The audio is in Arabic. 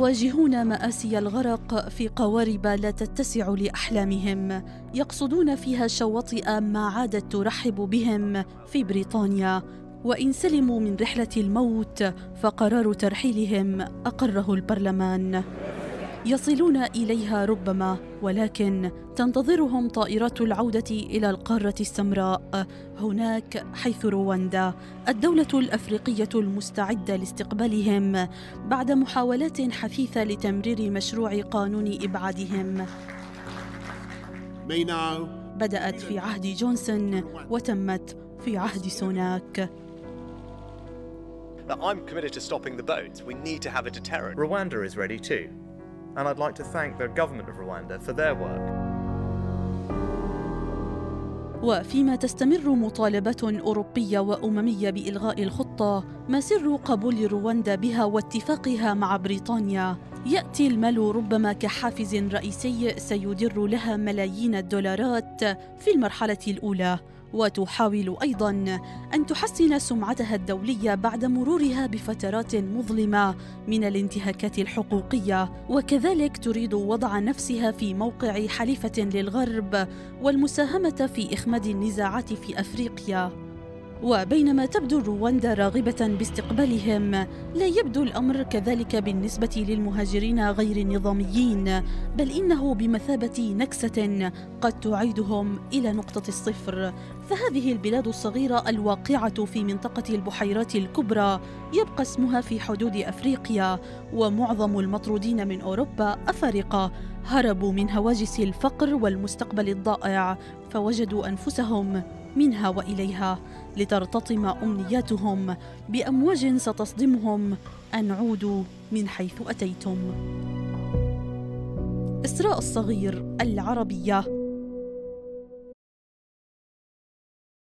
يواجهون مآسي الغرق في قوارب لا تتسع لأحلامهم يقصدون فيها شواطئ ما عادت ترحب بهم في بريطانيا. وإن سلموا من رحلة الموت فقرار ترحيلهم أقره البرلمان. يصلون إليها ربما ولكن تنتظرهم طائرات العودة إلى القارة السمراء هناك حيث رواندا الدولة الأفريقية المستعدة لاستقبالهم بعد محاولات حثيثة لتمرير مشروع قانون إبعادهم بدأت في عهد جونسون وتمت في عهد سوناك I'm committed to stopping the boats. We need to have a deterrent. Rwanda is ready too. And I'd like to thank the government of Rwanda for their work. وفيما تستمر مطالبات أوروبية وأممية بإلغاء الخطة ما سر قبول رواندا بها واتفاقها مع بريطانيا يأتي المال ربما كحافز رئيسي سيدر لها ملايين الدولارات في المرحلة الأولى وتحاول أيضا أن تحسن سمعتها الدولية بعد مرورها بفترات مظلمة من الانتهاكات الحقوقية. وكذلك تريد وضع نفسها في موقع حليفة للغرب والمساهمة في إخماد النزاعات في أفريقيا. وبينما تبدو رواندا راغبة باستقبالهم لا يبدو الأمر كذلك بالنسبة للمهاجرين غير النظاميين بل إنه بمثابة نكسة قد تعيدهم إلى نقطة الصفر. فهذه البلاد الصغيرة الواقعة في منطقة البحيرات الكبرى يبقى اسمها في حدود أفريقيا ومعظم المطرودين من أوروبا أفارقة هربوا من هواجس الفقر والمستقبل الضائع فوجدوا أنفسهم منها وإليها لترتطم أمنياتهم بأمواج ستصدمهم. أن عودوا من حيث أتيتم. إسراء الصغير العربية.